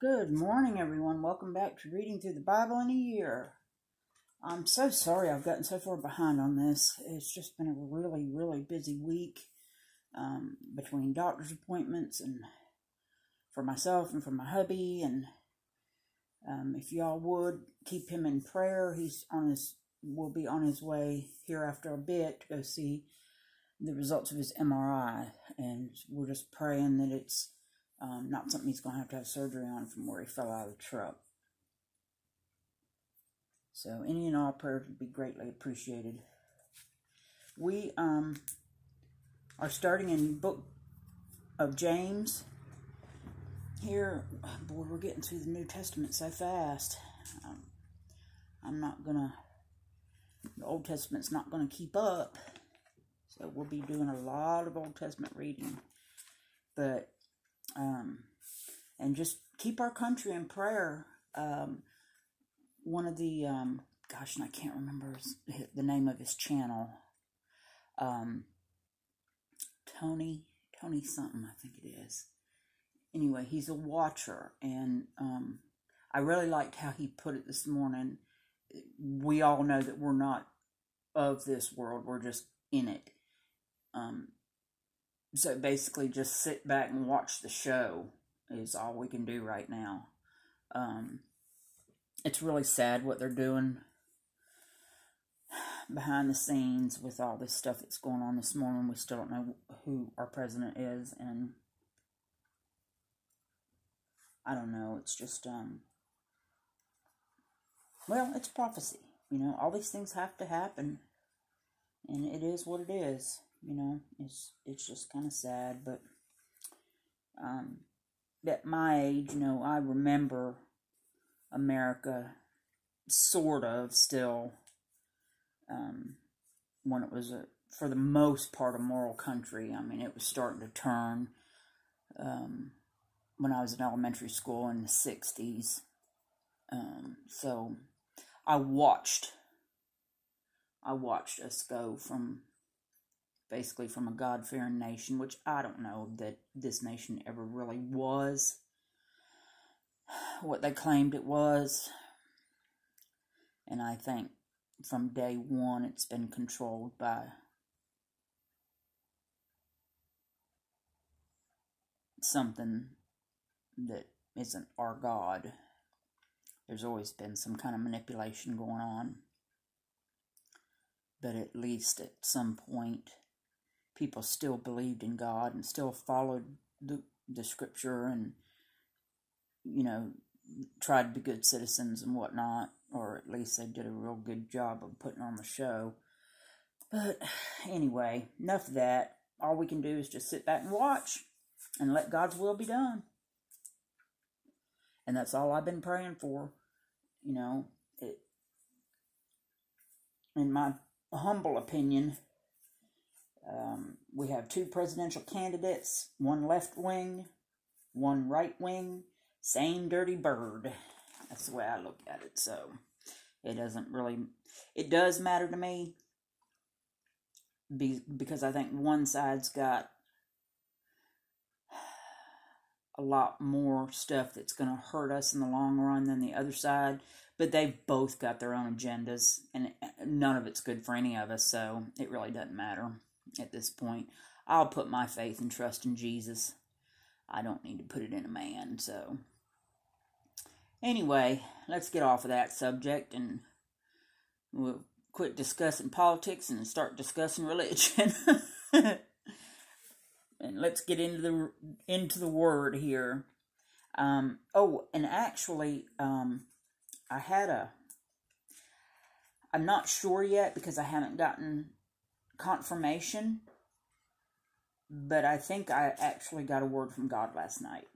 Good morning, everyone. Welcome back to Reading Through the Bible in a Year. I'm so sorry I've gotten so far behind on this. It's just been a really, really busy week um, between doctor's appointments and for myself and for my hubby. And um, if y'all would keep him in prayer, he's on his will be on his way here after a bit to go see the results of his MRI, and we're just praying that it's um, not something he's going to have to have surgery on from where he fell out of the truck. So any and all prayers would be greatly appreciated. We um, are starting in book of James. Here, boy, we're getting through the New Testament so fast. Um, I'm not gonna. The Old Testament's not gonna keep up, so we'll be doing a lot of Old Testament reading. But um, and just keep our country in prayer. Um, one of the um, gosh, and I can't remember his, the name of his channel. Um, Tony, Tony something, I think it is. Anyway, he's a watcher, and um, I really liked how he put it this morning. We all know that we're not of this world; we're just in it. Um, so basically, just sit back and watch the show is all we can do right now. Um, it's really sad what they're doing behind the scenes with all this stuff that's going on this morning. We still don't know who our president is, and I don't know. It's just, um, well, it's prophecy. You know, all these things have to happen, and it is what it is you know it's it's just kind of sad but um at my age you know i remember america sort of still um when it was a for the most part a moral country. I mean it was starting to turn um when i was in elementary school in the 60s um so i watched i watched us go from basically from a God fearing nation, which I don't know that this nation ever really was what they claimed it was. And I think from day one it's been controlled by something that isn't our God. There's always been some kind of manipulation going on. But at least at some point, people still believed in God and still followed the, the scripture and, you know, tried to be good citizens and whatnot, or at least they did a real good job of putting on the show. But anyway, enough of that. All we can do is just sit back and watch and let God's will be done. And that's all I've been praying for. You know, it, in my humble opinion, um, we have two presidential candidates, one left wing, one right wing, same dirty bird. That's the way I look at it. So it doesn't really, it does matter to me be, because I think one side's got a lot more stuff that's going to hurt us in the long run than the other side. But they've both got their own agendas, and none of it's good for any of us, so it really doesn't matter at this point. I'll put my faith and trust in Jesus. I don't need to put it in a man, so. Anyway, let's get off of that subject and we'll quit discussing politics and start discussing religion. and let's get into the into the word here. Um, oh, and actually, um, I had a. I'm not sure yet because I haven't gotten confirmation, but I think I actually got a word from God last night.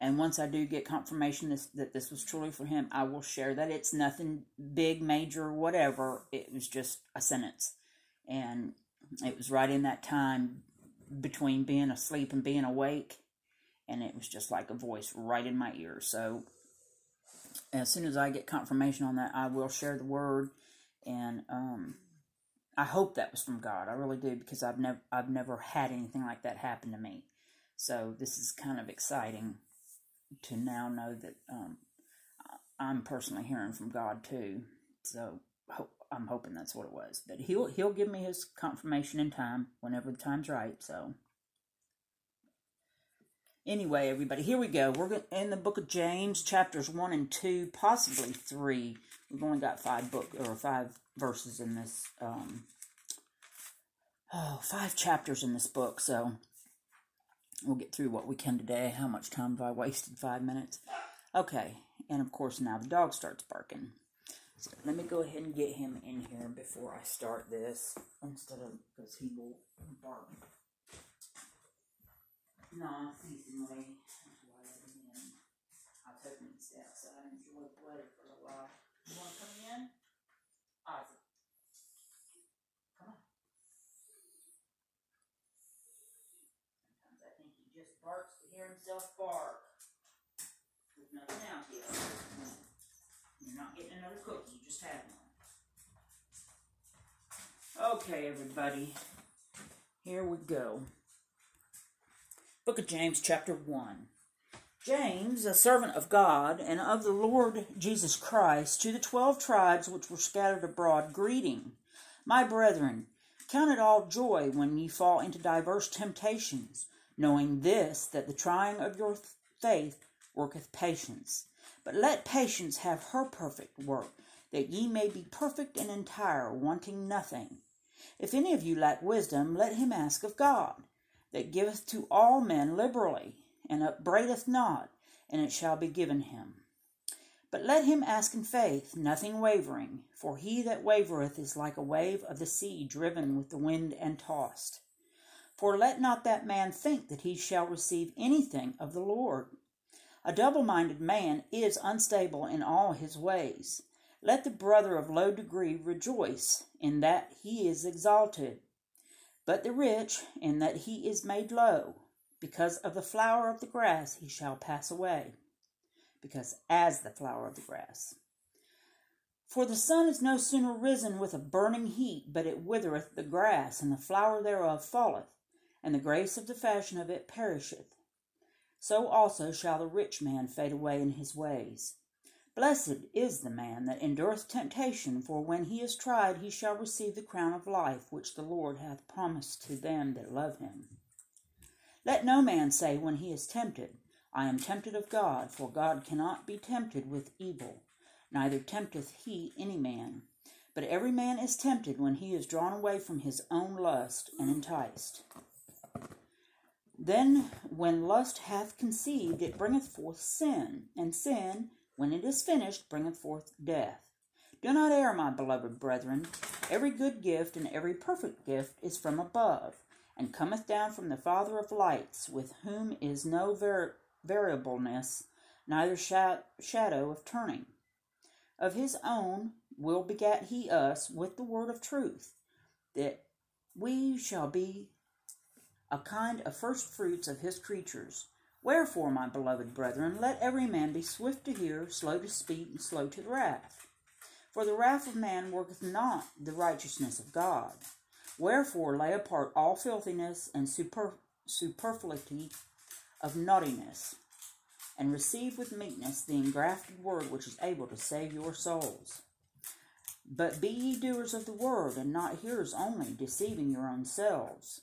And once I do get confirmation this, that this was truly for him, I will share that it's nothing big, major, whatever. It was just a sentence. And it was right in that time between being asleep and being awake. And it was just like a voice right in my ear. So as soon as I get confirmation on that, I will share the word. And um, I hope that was from God. I really do because I've never I've never had anything like that happen to me. So this is kind of exciting. to now know that um, I'm personally hearing from God too. So I'm hoping that's what it was. That he'll he'll give me his confirmation in time whenever the time's right. So anyway, everybody, here we go. We're in the book of James, chapters one and two, possibly three. We've only got five book or five verses in this. Um, oh, five chapters in this book. So we'll get through what we can today. How much time have I wasted? Five minutes. Okay, and of course now the dog starts barking. So let me go ahead and get him in here before I start this, instead of, because he will bark That's why I him in. Took stay outside and enjoy the weather for a while. You want to come in? Isaac. Come on. Sometimes I think he just barks to hear himself bark. There's nothing out here. You're not getting another cookie, you just had one. Okay, everybody. Here we go. Book of James, chapter 1. James, a servant of God and of the Lord Jesus Christ, to the twelve tribes which were scattered abroad, greeting. My brethren, count it all joy when ye fall into diverse temptations, knowing this, that the trying of your faith worketh patience. But let patience have her perfect work, that ye may be perfect and entire, wanting nothing. If any of you lack wisdom, let him ask of God that giveth to all men liberally, and upbraideth not, and it shall be given him. But let him ask in faith, nothing wavering, for he that wavereth is like a wave of the sea driven with the wind and tossed. For let not that man think that he shall receive anything of the Lord. A double minded man is unstable in all his ways. Let the brother of low degree rejoice in that he is exalted but the rich, in that he is made low, because of the flower of the grass he shall pass away, because as the flower of the grass. For the sun is no sooner risen with a burning heat, but it withereth the grass, and the flower thereof falleth, and the grace of the fashion of it perisheth. So also shall the rich man fade away in his ways. Blessed is the man that endureth temptation, for when he is tried, he shall receive the crown of life which the Lord hath promised to them that love him. Let no man say when he is tempted, I am tempted of God, for God cannot be tempted with evil, neither tempteth he any man. But every man is tempted when he is drawn away from his own lust and enticed. Then, when lust hath conceived, it bringeth forth sin, and sin, when it is finished, bringeth forth death. Do not err, my beloved brethren. Every good gift and every perfect gift is from above, and cometh down from the Father of lights, with whom is no var- variableness, neither sh- shadow of turning. Of his own will begat he us with the word of truth, that we shall be a kind of first fruits of his creatures. Wherefore, my beloved brethren, let every man be swift to hear, slow to speak, and slow to wrath. For the wrath of man worketh not the righteousness of God. Wherefore, lay apart all filthiness and super, superfluity of naughtiness, and receive with meekness the engrafted word which is able to save your souls. But be ye doers of the word, and not hearers only, deceiving your own selves.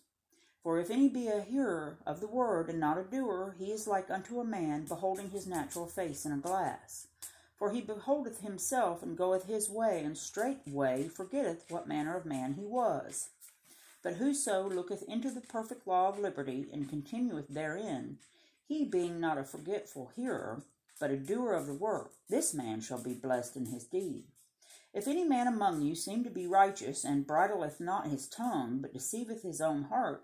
For if any be a hearer of the word and not a doer, he is like unto a man beholding his natural face in a glass. For he beholdeth himself and goeth his way, and straightway forgetteth what manner of man he was. But whoso looketh into the perfect law of liberty, and continueth therein, he being not a forgetful hearer, but a doer of the work, this man shall be blessed in his deed. If any man among you seem to be righteous, and bridleth not his tongue, but deceiveth his own heart,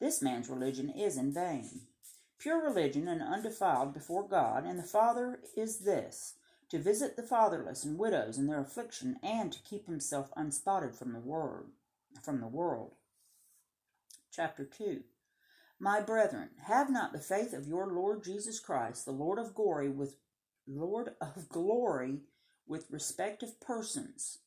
this man's religion is in vain. Pure religion and undefiled before God and the Father is this to visit the fatherless and widows in their affliction and to keep himself unspotted from the word from the world. Chapter 2 My brethren, have not the faith of your Lord Jesus Christ, the Lord of glory with Lord of glory with respect of persons.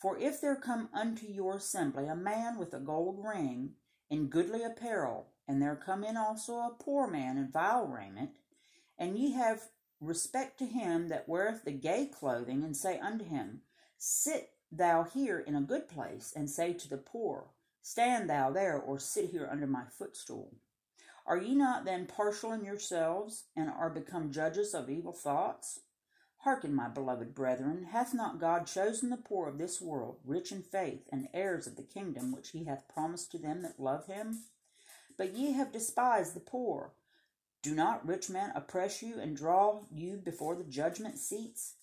For if there come unto your assembly a man with a gold ring, in goodly apparel, and there come in also a poor man in vile raiment, And ye have respect to him that weareth the gay clothing, and say unto him, Sit thou here in a good place, and say to the poor, Stand thou there, or sit here under my footstool. Are ye not then partial in yourselves, and are become judges of evil thoughts? Hearken, my beloved brethren, hath not God chosen the poor of this world, rich in faith, and heirs of the kingdom which he hath promised to them that love him? But ye have despised the poor. Do not rich men oppress you and draw you before the judgment seats?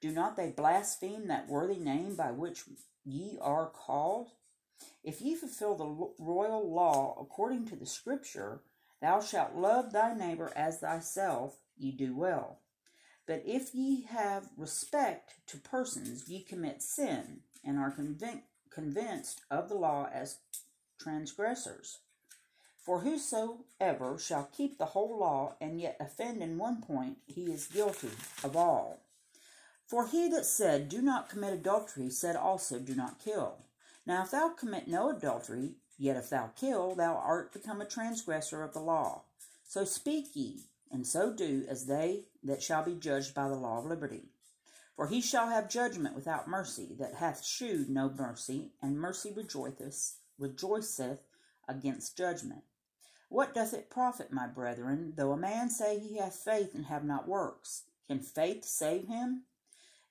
Do not they blaspheme that worthy name by which ye are called? If ye fulfill the royal law according to the Scripture, Thou shalt love thy neighbor as thyself, ye do well. But if ye have respect to persons, ye commit sin, and are convinced convinced of the law as transgressors. For whosoever shall keep the whole law and yet offend in one point, he is guilty of all. For he that said, Do not commit adultery, said also, Do not kill. Now if thou commit no adultery, Yet if thou kill, thou art become a transgressor of the law. So speak ye, and so do as they that shall be judged by the law of liberty. For he shall have judgment without mercy, that hath shewed no mercy, and mercy rejoiceth, rejoiceth against judgment. What doth it profit, my brethren, though a man say he hath faith and have not works? Can faith save him?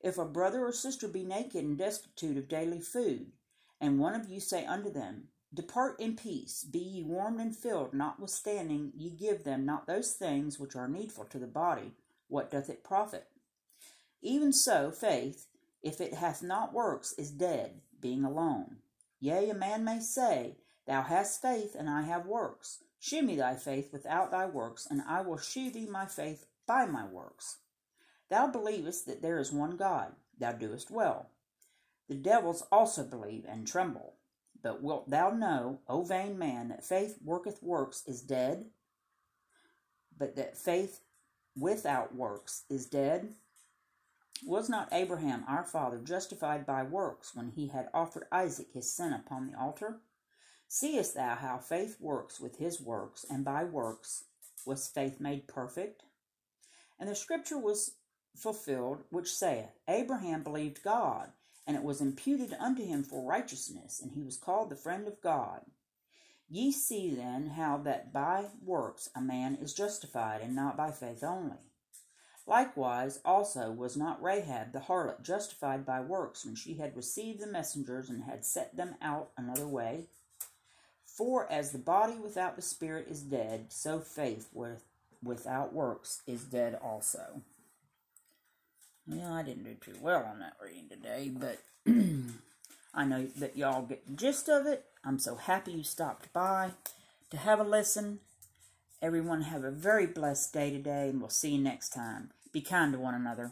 If a brother or sister be naked and destitute of daily food, and one of you say unto them, Depart in peace, be ye warmed and filled, notwithstanding ye give them not those things which are needful to the body, what doth it profit? Even so, faith, if it hath not works, is dead, being alone. Yea, a man may say, Thou hast faith, and I have works. Shew me thy faith without thy works, and I will shew thee my faith by my works. Thou believest that there is one God, thou doest well. The devils also believe and tremble. But wilt thou know, O vain man, that faith worketh works is dead? But that faith without works is dead? Was not Abraham our father justified by works when he had offered Isaac his son upon the altar? Seest thou how faith works with his works, and by works was faith made perfect? And the scripture was fulfilled, which saith, Abraham believed God, and it was imputed unto him for righteousness, and he was called the friend of God. Ye see then how that by works a man is justified, and not by faith only. Likewise also was not Rahab the harlot justified by works when she had received the messengers and had set them out another way? For as the body without the spirit is dead, so faith with, without works is dead also. Well, I didn't do too well on that reading today, but I know that y'all get the gist of it. I'm so happy you stopped by to have a listen. Everyone have a very blessed day today, and we'll see you next time. Be kind to one another.